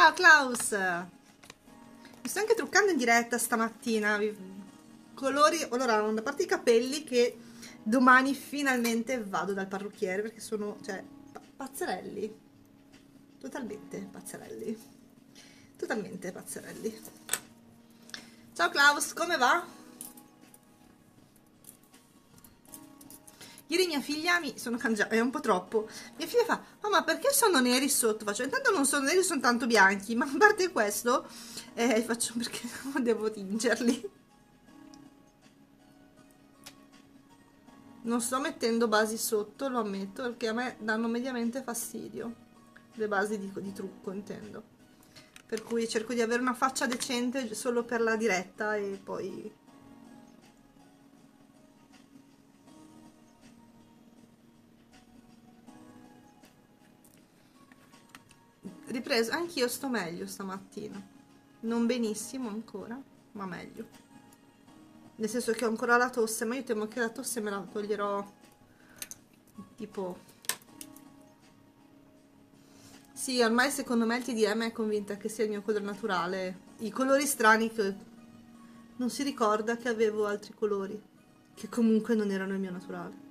Ciao Klaus! Mi sto anche truccando in diretta stamattina. Colori, allora, a parte i capelli che domani finalmente vado dal parrucchiere perché sono, cioè, pazzerelli. Totalmente pazzerelli. Totalmente pazzerelli. Ciao Klaus, come va? Ieri mia figlia mi sono cangiata, è un po' troppo. Mia figlia fa, mamma perché sono neri sotto? Faccio, intanto non sono neri, sono tanto bianchi, ma a parte questo, eh, faccio perché non devo tingerli. Non sto mettendo basi sotto, lo ammetto, perché a me danno mediamente fastidio. Le basi di, di trucco, intendo. Per cui cerco di avere una faccia decente solo per la diretta e poi ripreso, anch'io sto meglio stamattina. Non benissimo ancora, ma meglio. Nel senso che ho ancora la tosse, ma io temo che la tosse me la toglierò tipo... Sì, ormai secondo me il TDM è convinta che sia il mio colore naturale. I colori strani che non si ricorda che avevo altri colori, che comunque non erano il mio naturale.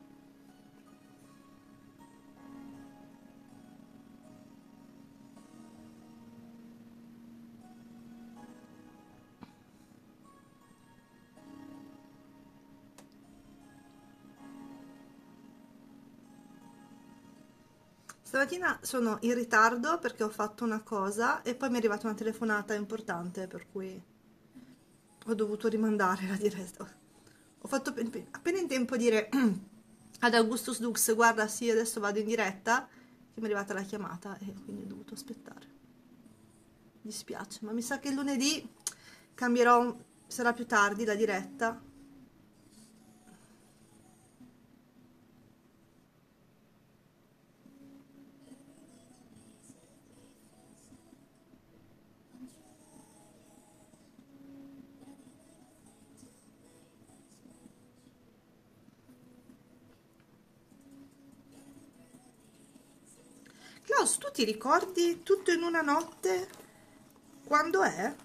Stamattina sono in ritardo perché ho fatto una cosa e poi mi è arrivata una telefonata importante per cui ho dovuto rimandare la diretta. Ho fatto appena in tempo a dire ad Augustus Dux guarda sì adesso vado in diretta che mi è arrivata la chiamata e quindi ho dovuto aspettare. Mi dispiace ma mi sa che lunedì cambierò, sarà più tardi la diretta ti ricordi tutto in una notte? Quando è?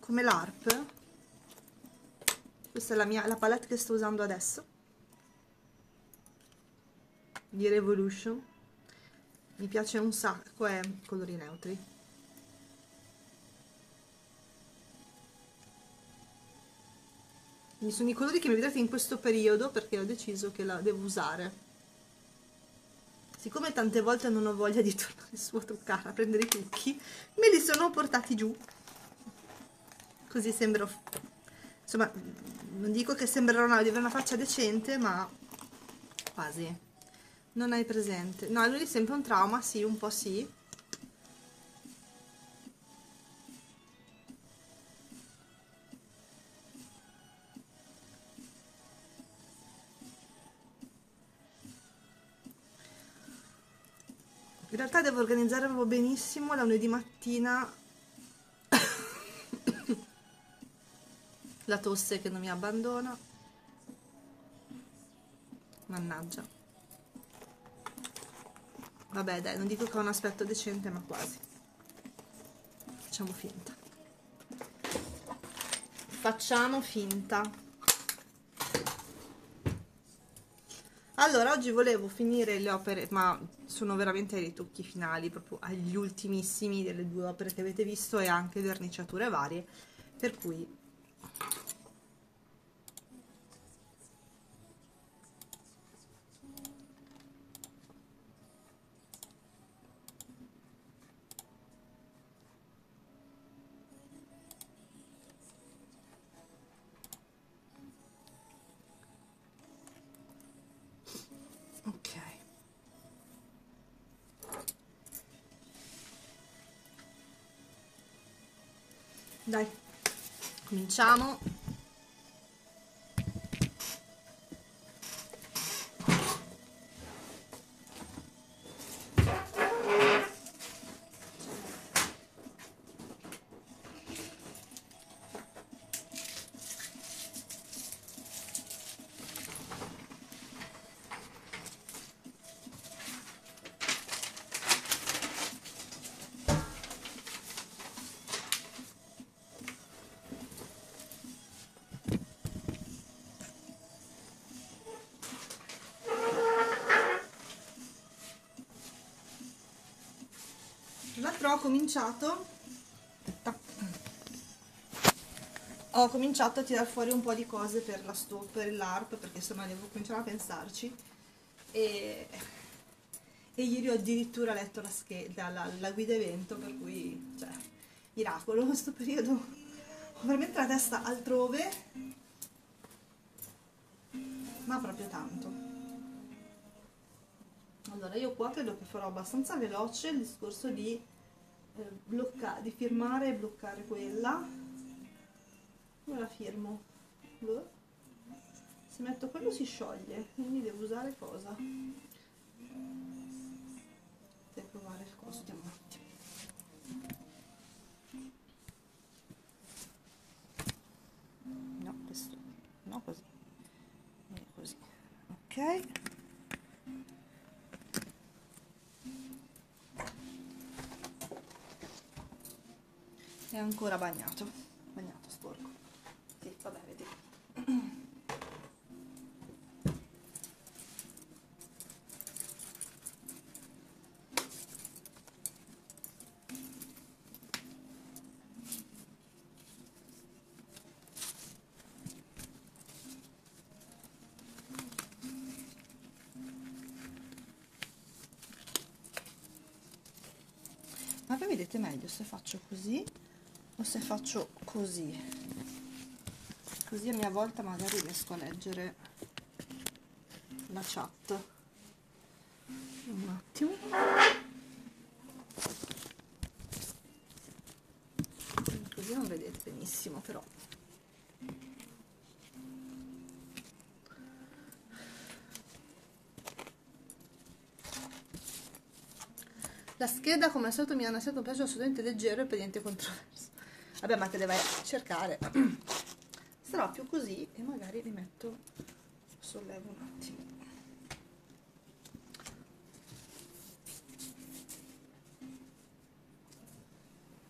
Come l'ARP? Questa è la, mia, la palette che sto usando adesso. Di Revolution. Mi piace un sacco, è colori neutri. sono i colori che mi vedrete in questo periodo perché ho deciso che la devo usare siccome tante volte non ho voglia di tornare su a truccare, a prendere i trucchi, me li sono portati giù. Così sembro... Insomma, non dico che sembrerò di avere una faccia decente, ma quasi. Non hai presente. No, lui è sempre un trauma, sì, un po' sì. Realtà devo organizzare proprio benissimo la lunedì mattina la tosse che non mi abbandona. Mannaggia. Vabbè dai non dico che ho un aspetto decente ma quasi. Facciamo finta. Facciamo finta. Allora, oggi volevo finire le opere, ma sono veramente ai ritocchi finali, proprio agli ultimissimi delle due opere che avete visto e anche verniciature varie, per cui cominciamo. Però ho cominciato. Ho cominciato a tirar fuori un po' di cose per la sto- per l'ARP perché insomma devo cominciare a pensarci. E, e ieri ho addirittura letto la, scheda, la, la guida evento per cui cioè miracolo questo periodo. Ho veramente la testa altrove ma proprio tanto. Allora io qua credo che farò abbastanza veloce il discorso di, eh, blocca- di firmare e bloccare quella. Come la firmo? Se metto quello si scioglie quindi devo usare cosa? devo provare il coso vediamo un attimo no questo no così. Così. Ok ancora bagnato. Bagnato sporco. Sì vabbè vedi. Voi vedete meglio se faccio così o se faccio così. Così a mia volta magari riesco a leggere la chat. Un attimo. Così non vedete benissimo però. La scheda come al solito mi hanno stato un peso assolutamente leggero e per niente controverso. Vabbè, ma te le vai a cercare. Sarò più così e magari li metto, sollevo un attimo.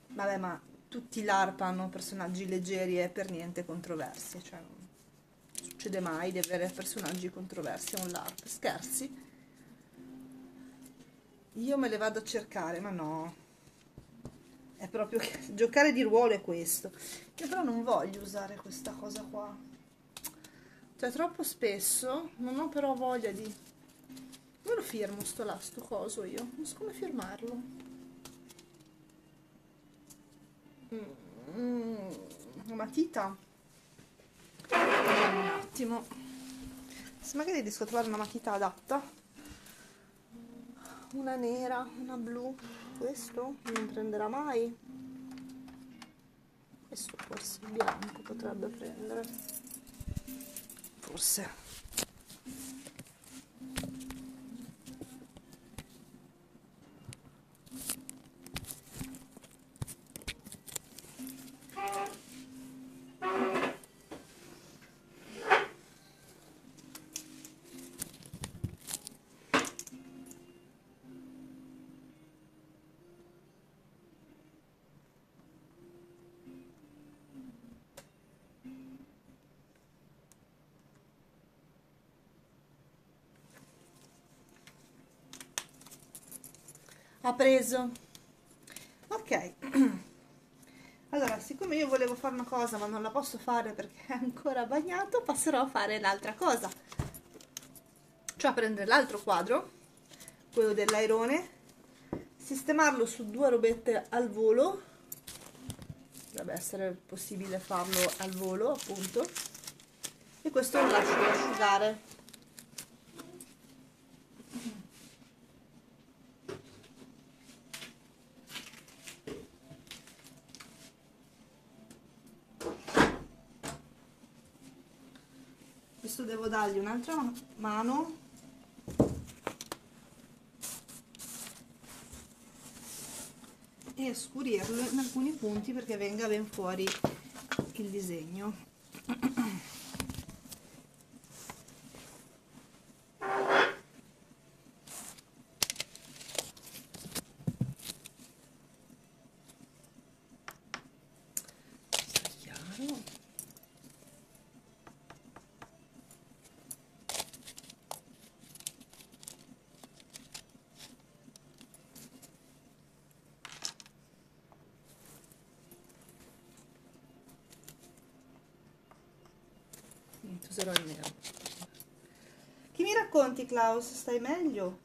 Vabbè, ma tutti l'ARP hanno personaggi leggeri e per niente controversi. Cioè, non succede mai di avere personaggi controversi a un LARP. Scherzi? Io me le vado a cercare, ma no. È proprio che giocare di ruolo è questo. Io però non voglio usare questa cosa qua. Cioè, troppo spesso non ho però voglia di... Come lo firmo sto là, sto coso io? Non so come firmarlo. Mm, una matita. Un attimo. Se magari riesco a trovare una matita adatta una nera, una blu, questo non prenderà mai. Questo forse bianco potrebbe prendere. Forse. Ha preso. Ok. Allora siccome io volevo fare una cosa ma non la posso fare perché è ancora bagnato passerò a fare l'altra cosa. Cioè a prendere l'altro quadro quello dell'airone sistemarlo su due robette al volo. Dovrebbe essere possibile farlo al volo appunto. E questo lo lascio asciugare dargli un'altra mano. E scurirlo in alcuni punti perché venga ben fuori il disegno Klaus stai meglio?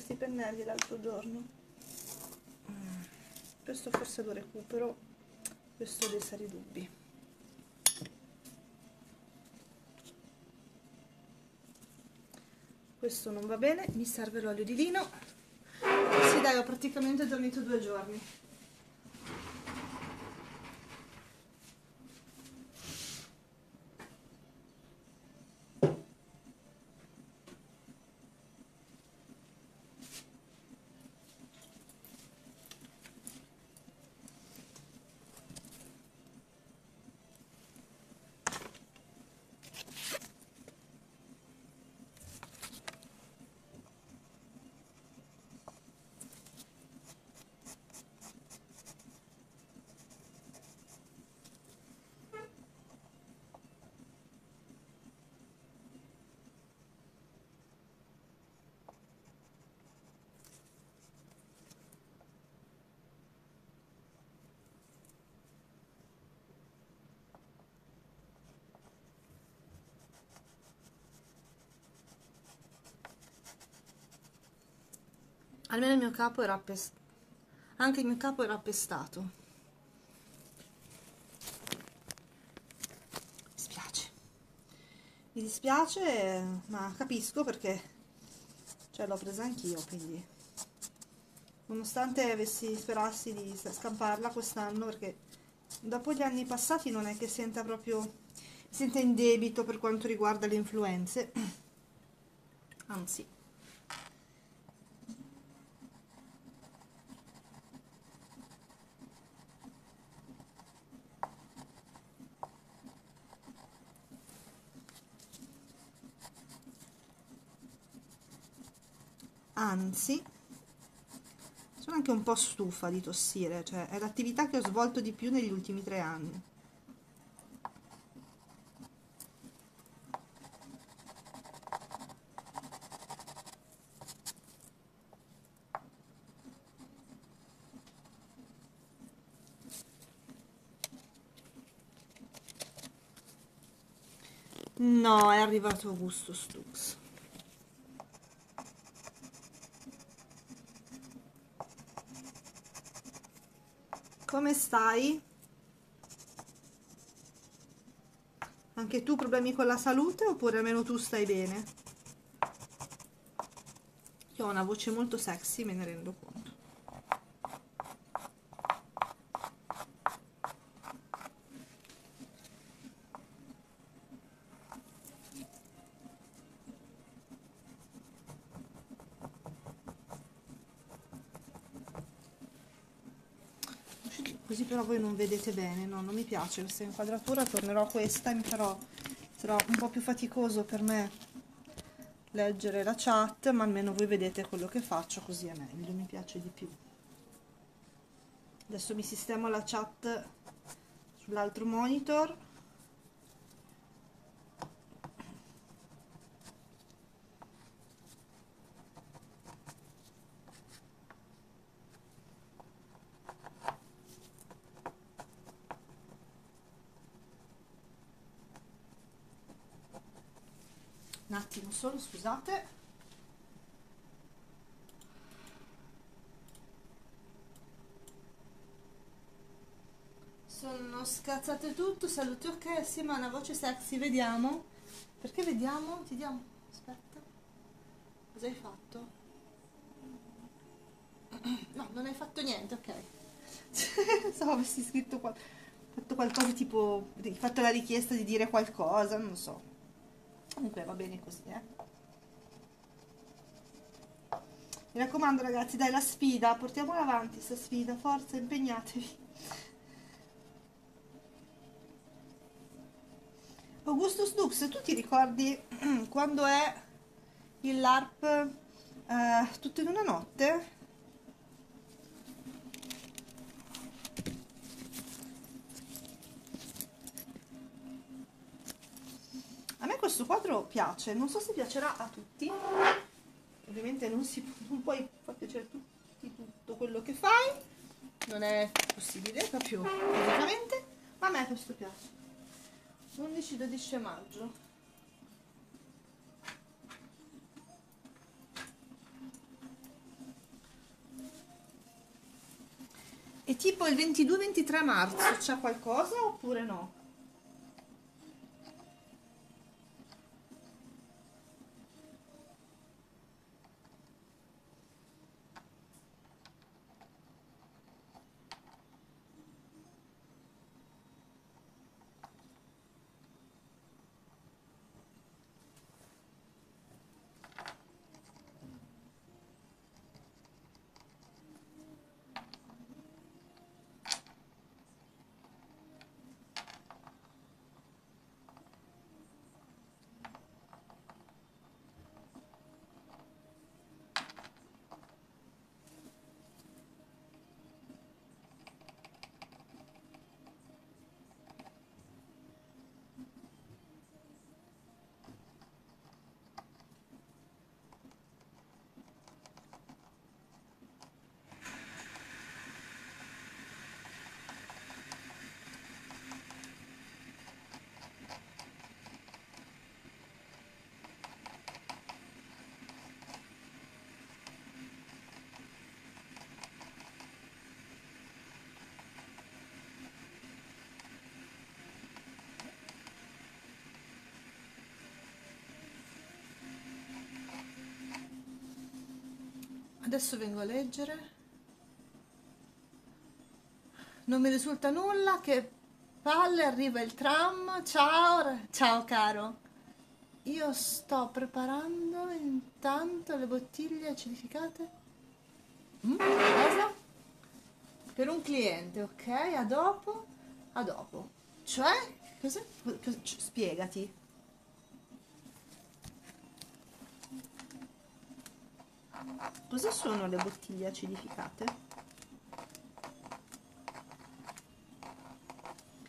Questi pennelli l'altro giorno. Questo forse lo recupero, questo dei seri dubbi. Questo non va bene, mi serve l'olio di lino. Sì dai, ho praticamente dormito due giorni. Almeno il mio capo era appestato. Anche il mio capo era appestato. Mi dispiace. Mi dispiace, ma capisco perché cioè l'ho presa anch'io, quindi nonostante avessi sperassi di scamparla quest'anno perché dopo gli anni passati non è che senta proprio senta in debito per quanto riguarda le influenze anzi anzi sono anche un po' stufa di tossire, cioè è l'attività che ho svolto di più negli ultimi tre anni. No, è arrivato Augusto Stux. Come stai? Anche tu problemi con la salute oppure almeno tu stai bene? Io ho una voce molto sexy, me ne rendo conto. così però voi non vedete bene no non mi piace questa inquadratura tornerò a questa mi farò sarà un po' più faticoso per me leggere la chat ma almeno voi vedete quello che faccio così è meglio mi piace di più. Adesso mi sistemo la chat sull'altro monitor un attimo solo scusate. Sono scazzate tutto saluti ok sì ma una voce sexy vediamo. Perché vediamo? Ti diamo aspetta. Cosa hai fatto? No non hai fatto niente ok. So avessi scritto qua fatto qualcosa tipo fatto la richiesta di dire qualcosa non so comunque va bene così eh. Mi raccomando ragazzi dai la sfida. Portiamola avanti questa sfida. Forza impegnatevi. Augustus Dux tu ti ricordi quando è il LARP eh, tutto in una notte questo quadro piace non so se piacerà a tutti. Ovviamente non, si, non puoi far piacere a tutti tutto quello che fai. Non è possibile proprio fisicamente ma a me questo piace. 11-12 maggio. E tipo il 22-23 marzo c'è qualcosa oppure no? Adesso vengo a leggere. Non mi risulta nulla, che palle, arriva il tram. Ciao, ciao caro. Io sto preparando intanto le bottiglie acidificate. Mm, cosa? Per un cliente, ok? A dopo? A dopo. Cioè? Cos'è? Spiegati. Cosa sono le bottiglie acidificate?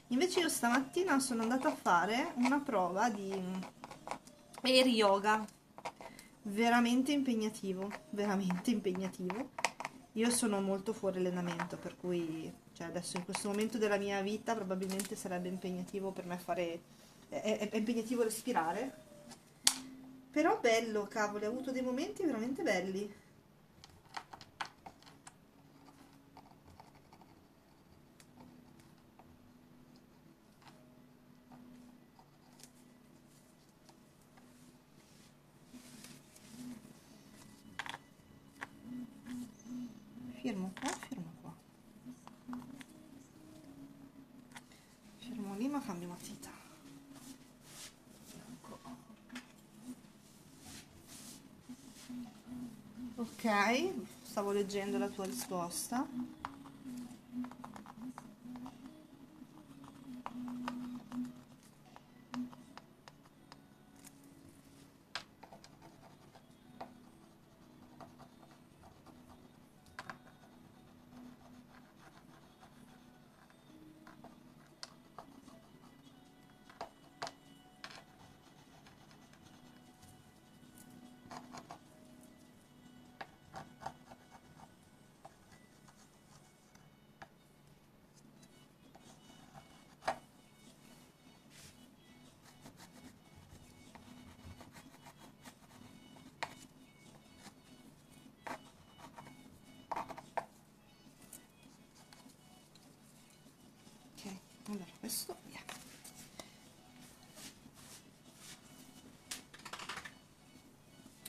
Invece io stamattina sono andata a fare una prova di air yoga. Veramente impegnativo, veramente impegnativo. Io sono molto fuori allenamento, per cui cioè adesso in questo momento della mia vita probabilmente sarebbe impegnativo per me fare... è, è impegnativo respirare, però bello, cavoli, ho avuto dei momenti veramente belli. Firmo qua, firmo qua. Firmo lì ma cambio matita. Ok, stavo leggendo la tua risposta. Questo via.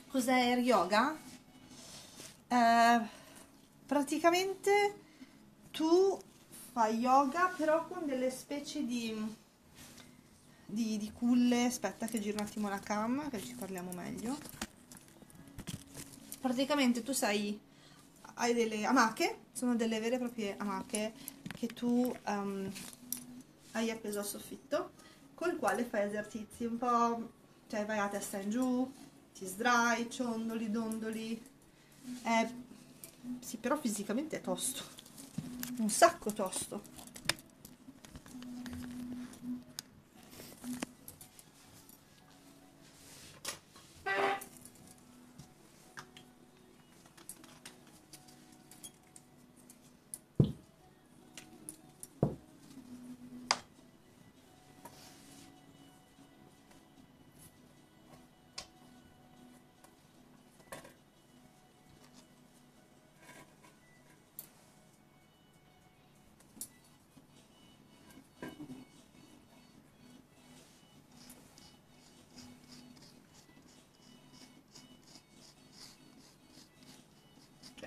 Cos'è air yoga? Eh, praticamente tu fai yoga però con delle specie di, di, di culle. Aspetta che giro un attimo la cam che ci parliamo meglio. Praticamente tu sei hai delle amache sono delle vere e proprie amache che tu um, hai appeso al soffitto col quale fai esercizi un po' cioè vai a testa in giù ti sdrai, ciondoli, dondoli. È... Sì, però fisicamente è tosto. Un sacco tosto.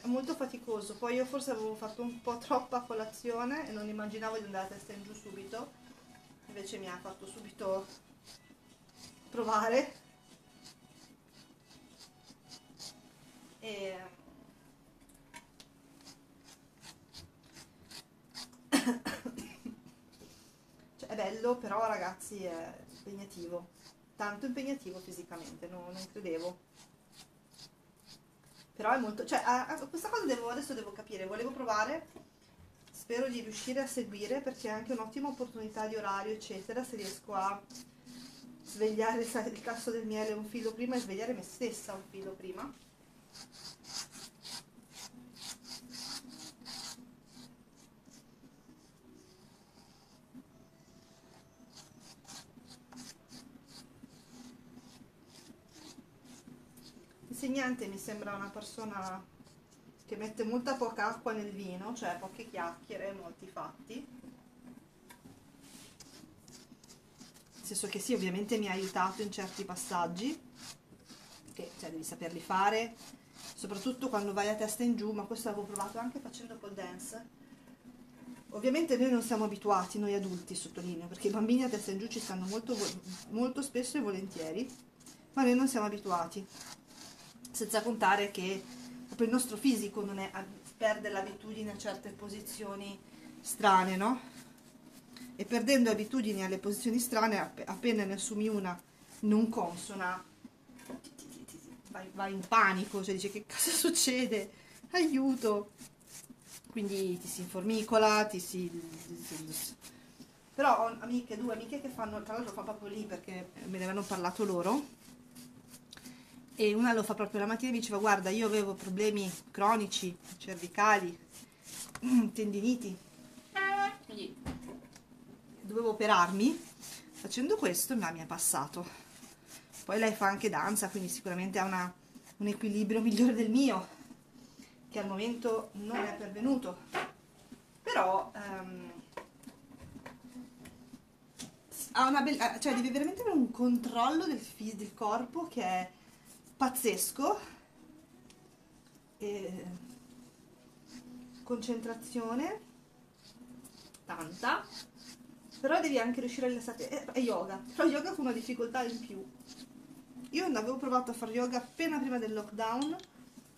Molto faticoso. Poi io forse avevo fatto un po' troppa colazione e non immaginavo di andare a testa in giù subito. Invece mi ha fatto subito provare. E... cioè, è bello, però ragazzi è impegnativo. Tanto impegnativo fisicamente, no, non credevo però è molto cioè questa cosa devo, adesso devo capire volevo provare spero di riuscire a seguire perché è anche un'ottima opportunità di orario eccetera se riesco a svegliare il tasso del miele un filo prima e svegliare me stessa un filo prima L'insegnante mi sembra una persona che mette molta poca acqua nel vino, cioè poche chiacchiere, molti fatti. Nel senso che sì, ovviamente mi ha aiutato in certi passaggi, che cioè, devi saperli fare, soprattutto quando vai a testa in giù, ma questo l'avevo provato anche facendo pole dance. Ovviamente noi non siamo abituati, noi adulti sottolineo, perché i bambini a testa in giù ci stanno molto, molto spesso e volentieri, ma noi non siamo abituati senza contare che proprio il nostro fisico non è, perde l'abitudine a certe posizioni strane, no? E perdendo abitudini alle posizioni strane, appena ne assumi una non consona, vai, vai in panico, cioè dici che cosa succede? Aiuto! Quindi ti si informicola, ti si... Però ho amiche, due amiche che fanno, tra l'altro fa proprio lì perché me ne avevano parlato loro, e una lo fa proprio la mattina e mi diceva guarda io avevo problemi cronici, cervicali, tendiniti, dovevo operarmi, facendo questo ma mi è passato. Poi lei fa anche danza, quindi sicuramente ha una, un equilibrio migliore del mio, che al momento non è pervenuto. Però um, ha una bella, cioè devi veramente avere un controllo del, del corpo che è pazzesco. E concentrazione. Tanta. Però devi anche riuscire a rilassarti. È, è yoga. Però yoga con una difficoltà in più. Io avevo provato a fare yoga appena prima del lockdown.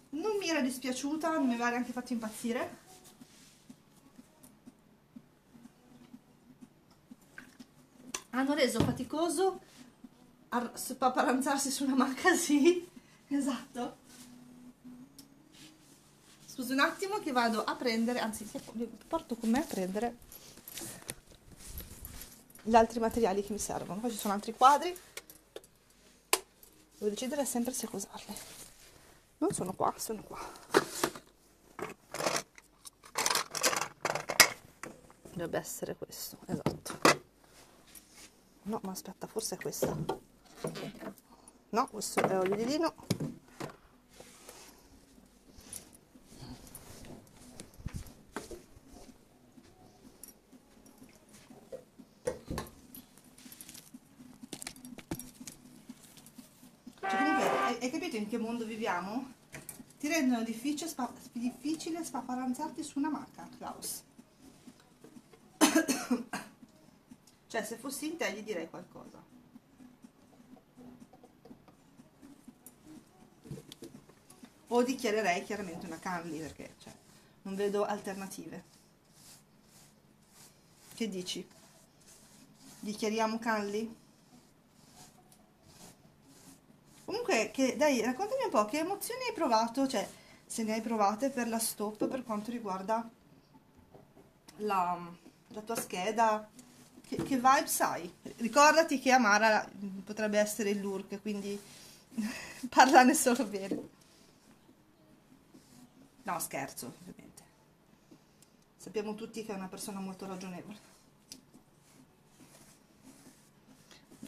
Non mi era dispiaciuta non mi aveva neanche fatto impazzire. Hanno reso faticoso spaparanzarsi su una macca, sì, esatto. Scusi un attimo che vado a prendere, anzi porto con me a prendere gli altri materiali che mi servono. Poi ci sono altri quadri, devo decidere sempre se usarli. Non sono qua, sono qua. Dovrebbe essere questo, esatto. No, ma aspetta, forse è questa no questo è olio di lino. Hai capito in che mondo viviamo? ti rendono difficile, spa, difficile spaparanzarti su una macca Klaus. Cioè se fossi in te gli direi qualcosa o dichiarerei chiaramente una Canli perché cioè, non vedo alternative che dici? dichiariamo Canli? comunque che, dai, raccontami un po' che emozioni hai provato, cioè se ne hai provate per la stop per quanto riguarda la, la tua scheda, che, che vibes hai? Ricordati che Amara potrebbe essere il lurk, quindi parlane solo bene. No, scherzo, ovviamente. Sappiamo tutti che è una persona molto ragionevole.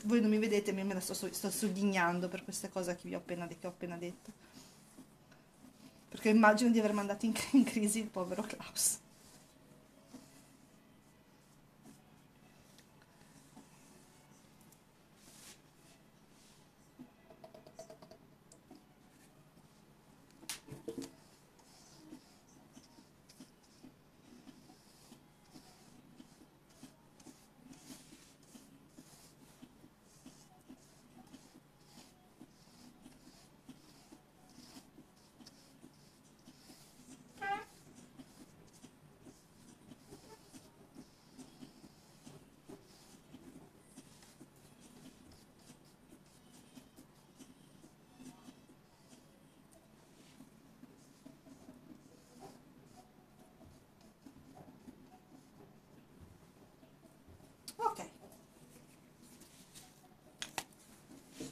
Voi non mi vedete, ma me la sto, sto soggignando per queste cose che vi ho appena, che ho appena detto. Perché immagino di aver mandato in, in crisi il povero Klaus.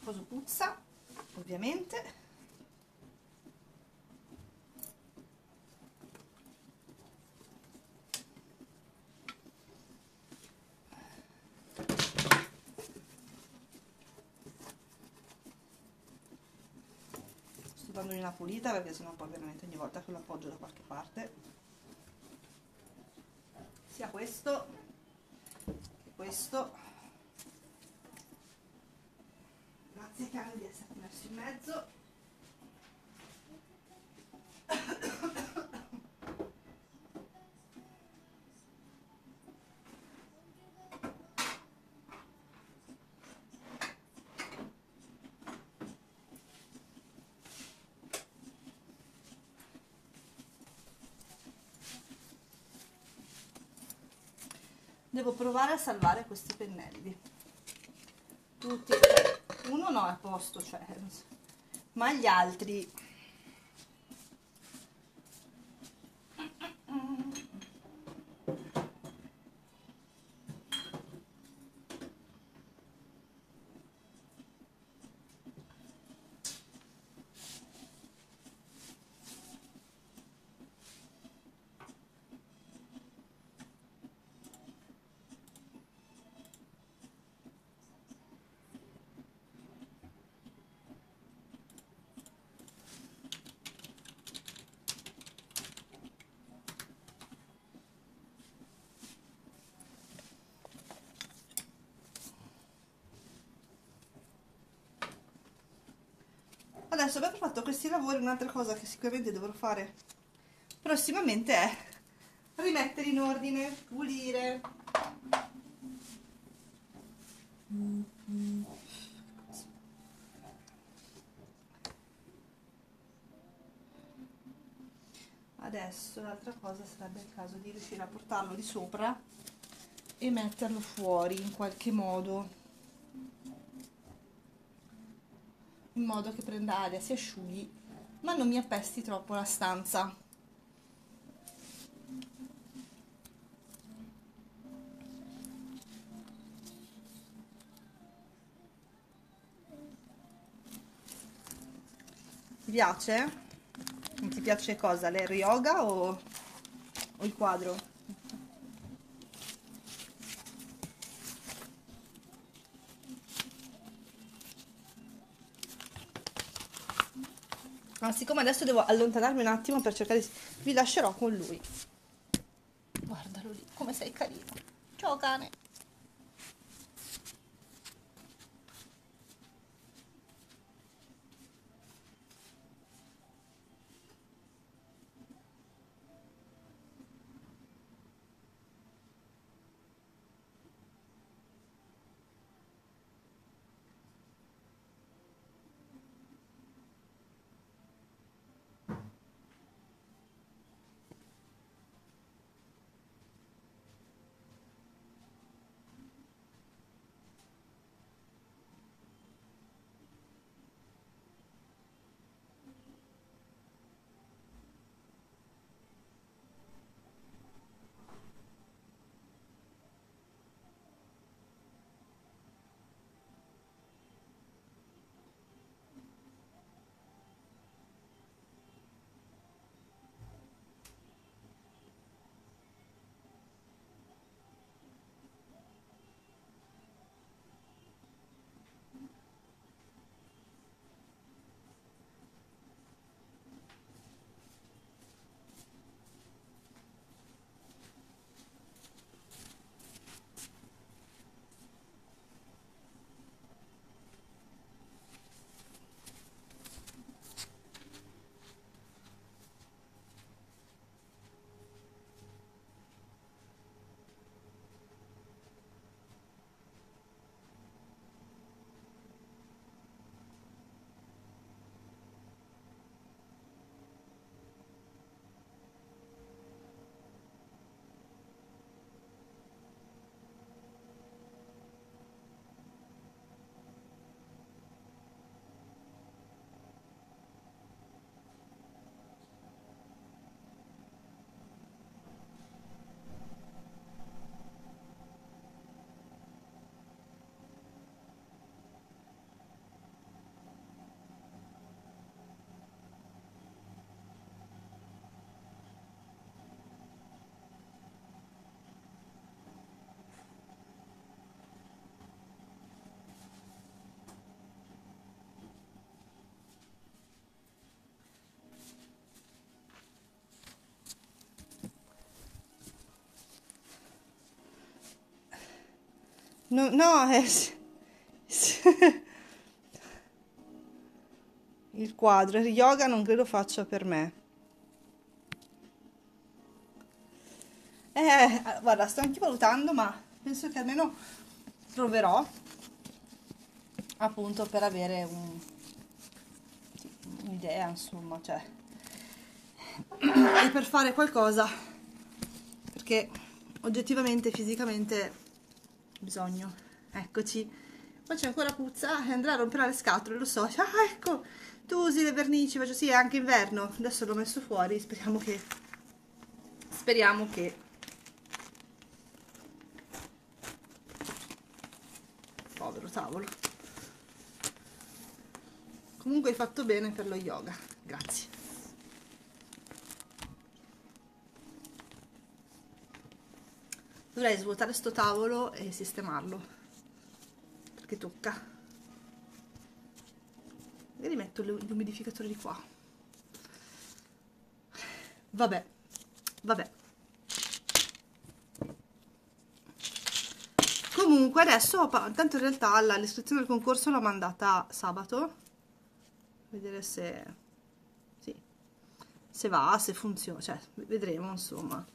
coso puzza ovviamente. Sto dando una pulita perché sennò poi veramente ogni volta che lo appoggio da qualche parte. Sia questo che questo cercare di essere messo in mezzo. Devo provare a salvare questi pennelli. Tutti uno no è a posto cioè ma gli altri adesso aver fatto questi lavori un'altra cosa che sicuramente dovrò fare prossimamente è rimettere in ordine pulire. Adesso l'altra cosa sarebbe il caso di riuscire a portarlo di sopra e metterlo fuori in qualche modo in modo che prenda aria, si asciughi, ma non mi appesti troppo la stanza. Ti piace? Non ti piace cosa? L'air yoga o, o il quadro? Ma siccome adesso devo allontanarmi un attimo per cercare di... Vi lascerò con lui. No, no eh, il quadro, il yoga non credo faccia per me. Eh, guarda, sto anche valutando, ma penso che almeno proverò appunto per avere un, un'idea, insomma, cioè e per fare qualcosa perché oggettivamente, fisicamente bisogno. Eccoci. Poi c'è ancora puzza e andrà a rompere le scatole, lo so. Ah, ecco, tu usi le vernici, faccio sì, è anche inverno. Adesso l'ho messo fuori, speriamo che speriamo che povero tavolo. Comunque hai fatto bene per lo yoga. Grazie. Dovrei svuotare sto tavolo e sistemarlo. Perché tocca. E rimetto l'umidificatore di qua. Vabbè. Vabbè. Comunque adesso, tanto in realtà l'iscrizione al concorso l'ho mandata sabato. Vedere se... Sì. Se va, se funziona. Cioè, vedremo insomma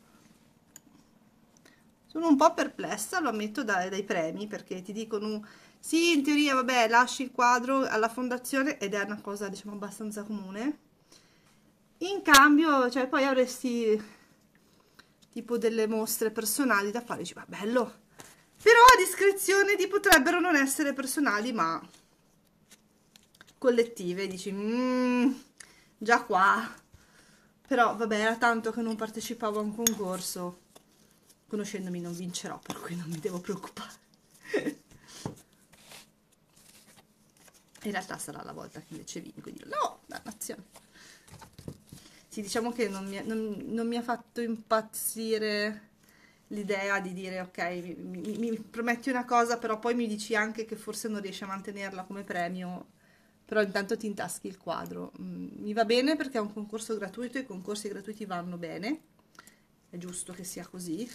sono un po' perplessa, lo ammetto, dai, dai premi, perché ti dicono, sì, in teoria, vabbè, lasci il quadro alla fondazione, ed è una cosa, diciamo, abbastanza comune. In cambio, cioè, poi avresti tipo delle mostre personali da fare, dici, va bello. Però a discrezione di potrebbero non essere personali, ma collettive, dici, mmm, già qua. Però, vabbè, era tanto che non partecipavo a un concorso conoscendomi non vincerò, per cui non mi devo preoccupare. In realtà sarà la volta che invece vinco e dirò no, dannazione. Sì, diciamo che non mi, non, non mi ha fatto impazzire l'idea di dire ok, mi, mi, mi, prometti una cosa, però poi mi dici anche che forse non riesci a mantenerla come premio, però intanto ti intaschi il quadro. Mm, mi va bene perché è un concorso gratuito, i concorsi gratuiti vanno bene, è giusto che sia così,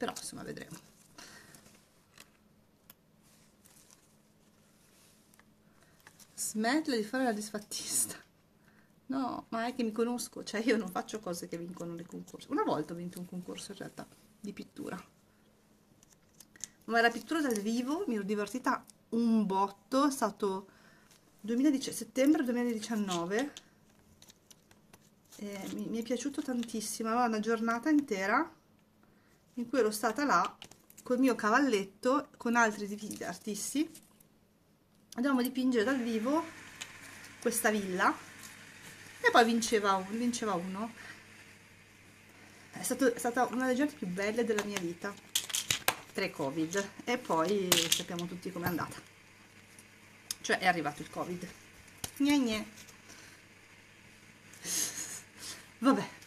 però insomma vedremo. Smettila di fare la disfattista. No ma è che mi conosco cioè io non faccio cose che vincono nei concorsi una volta ho vinto un concorso in realtà di pittura. Ma la pittura dal vivo mi ero divertita un botto è stato 2010, settembre 2019 e mi, mi è piaciuto tantissimo allora una giornata intera in cui ero stata là col mio cavalletto con altri artisti. Andiamo a dipingere dal vivo questa villa. E poi vinceva, un, vinceva uno. È, stato, è stata una delle giornate più belle della mia vita pre-covid. E poi sappiamo tutti com'è andata. Cioè è arrivato il covid. Gne gne vabbè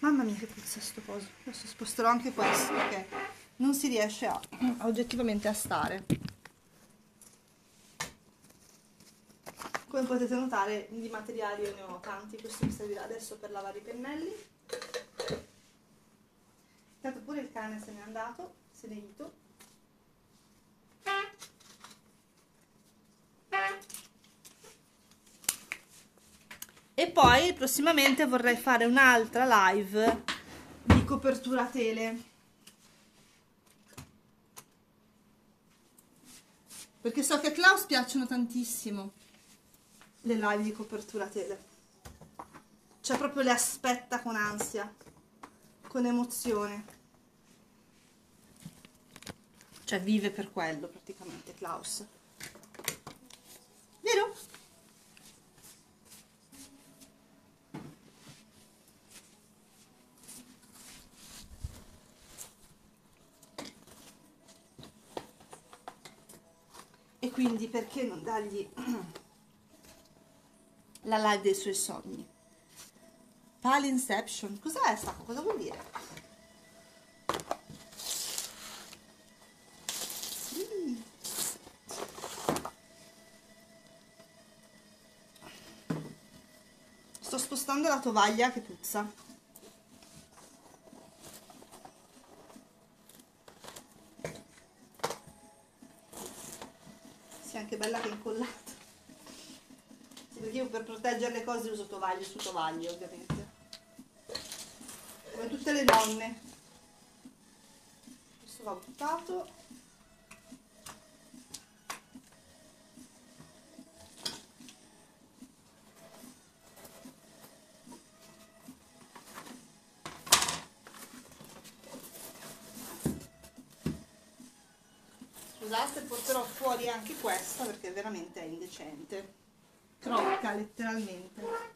Mamma mia che puzza sto coso. Adesso sposterò anche questo perché non si riesce a, oggettivamente a stare. Come potete notare di materiali io ne ho tanti, questo mi servirà adesso per lavare i pennelli. Intanto pure il cane se n'è andato, se n'è ido. E poi prossimamente vorrei fare un'altra live di copertura tele. Perché so che a Klaus piacciono tantissimo le live di copertura tele. Cioè proprio le aspetta con ansia con emozione. Cioè vive per quello praticamente Klaus. Vero? Quindi perché non dargli la live dei suoi sogni Palinception cos'è sta cosa vuol dire? Sto spostando la tovaglia che puzza. Bella che è incollata. Sì, perché io per proteggere le cose uso tovaglio su tovaglio, ovviamente. Come tutte le donne. Questo va buttato. Scusate, porterò fuori anche questa perché veramente è indecente. Crocca letteralmente.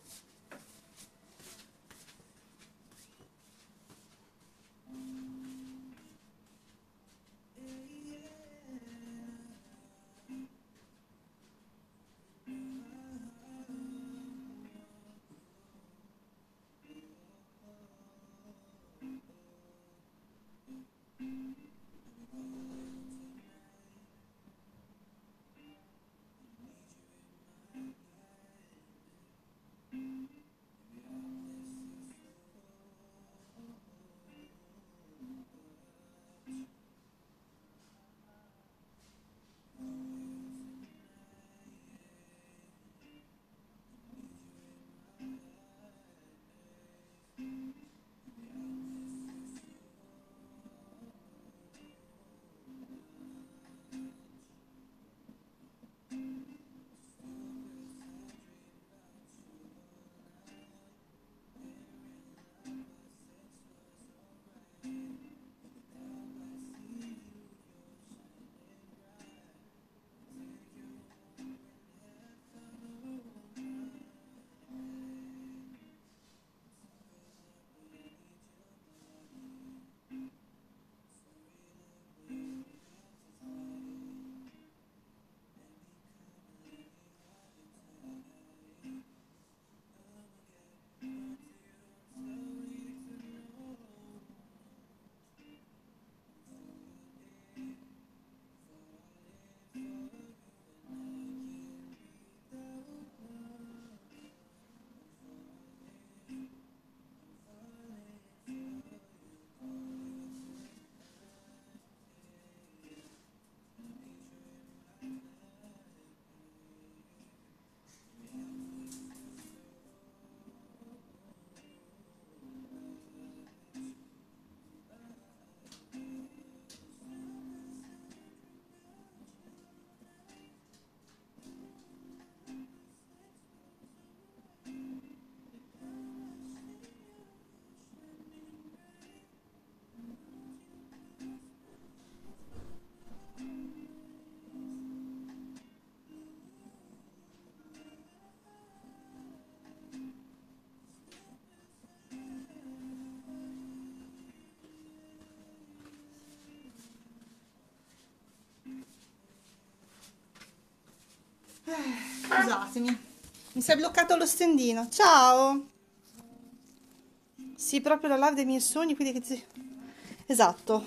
Scusatemi, mi si è bloccato lo stendino. Ciao! Sì, proprio la live dei miei sogni, quindi che. Esatto.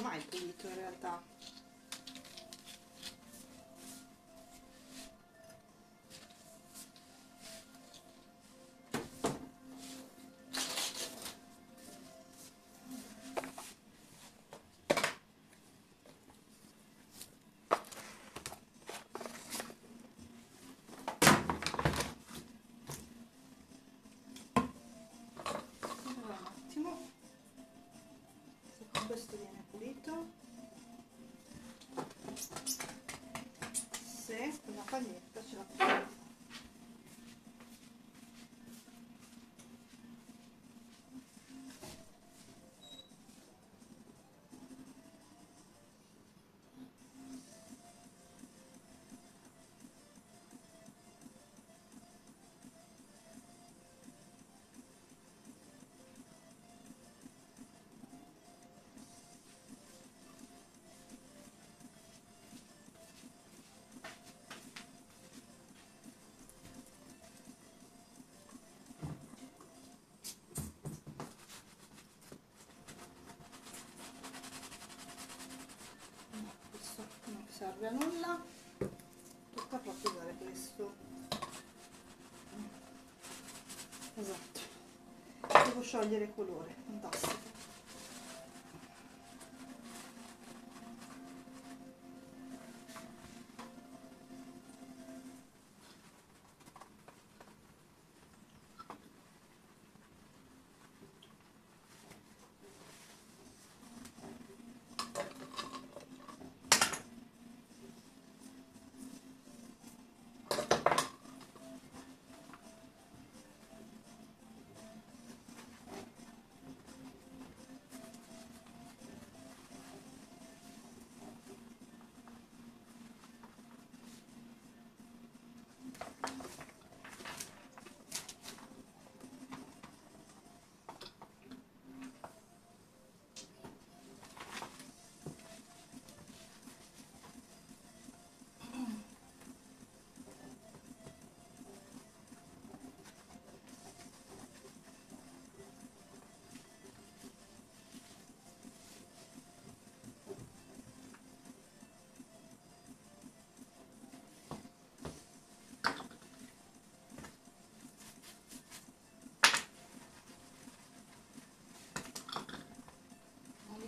Mai pulito in realtà. Se con la paglietta ce serve a nulla. Tocca proprio usare questo. Esatto. Devo sciogliere colore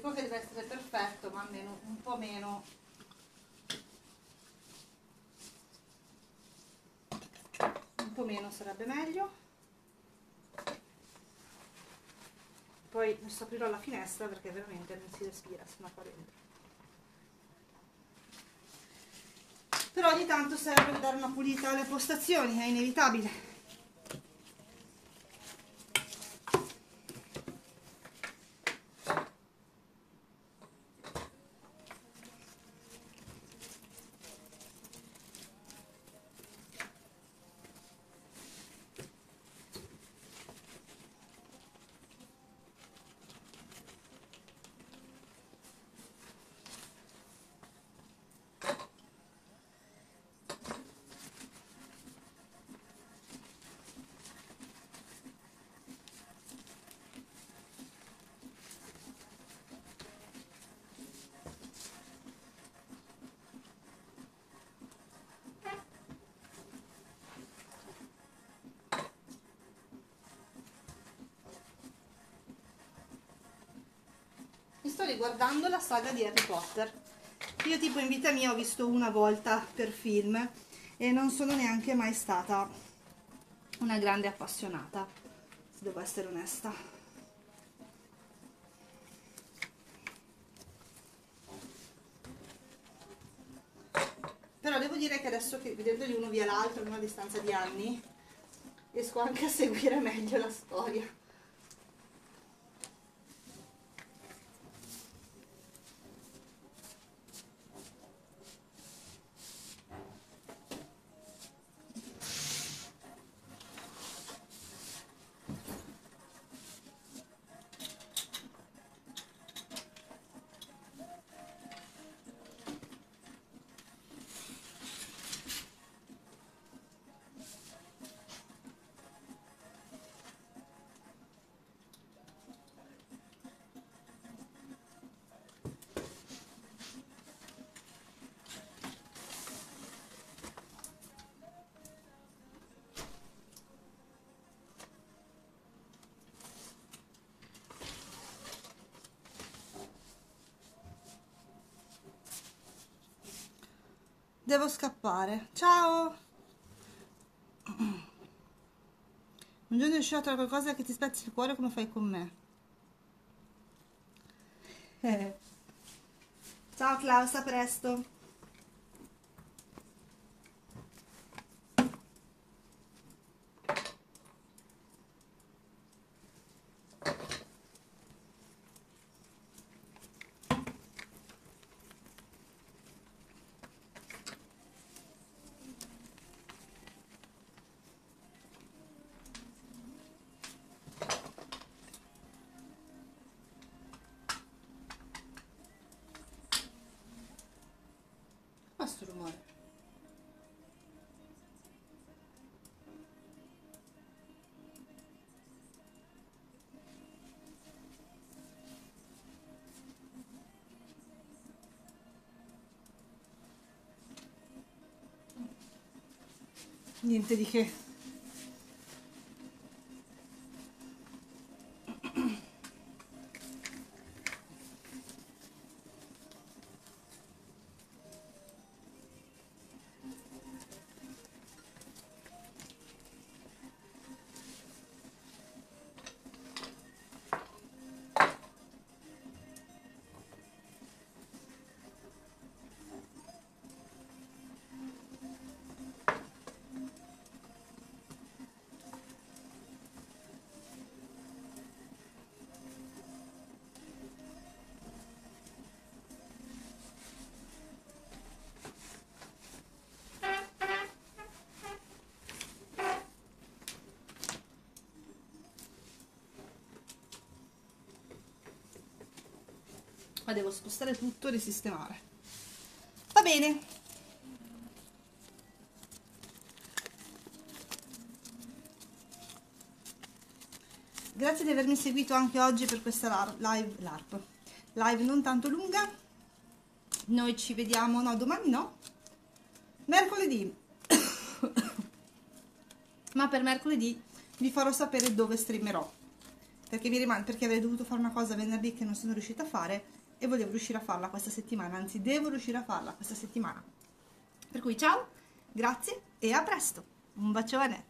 dico che deve essere perfetto ma almeno un po' meno. Un po' meno sarebbe meglio. Poi adesso aprirò la finestra perché veramente non si respira sino qua dentro. Però ogni tanto serve dare una pulita alle postazioni è inevitabile mi sto riguardando la saga di Harry Potter. Io tipo in vita mia ho visto una volta per film e non sono neanche mai stata una grande appassionata se devo essere onesta. Però devo dire che adesso che vedendoli uno via l'altro in una distanza di anni riesco anche a seguire meglio la storia Devo scappare. Ciao! Un giorno riuscirò a trovare qualcosa che ti spezzi il cuore come fai con me. Eh. Ciao Klaus, a presto. Niente di che ma devo spostare tutto e risistemare. Va bene. Grazie di avermi seguito anche oggi per questa live LARP. Live non tanto lunga. Noi ci vediamo no domani no. Mercoledì. Ma per mercoledì vi farò sapere dove streamerò. Perché mi rimane perché avrei dovuto fare una cosa venerdì che non sono riuscita a fare e volevo riuscire a farla questa settimana, anzi devo riuscire a farla questa settimana. Per cui ciao, grazie e a presto. Un bacione.